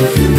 you.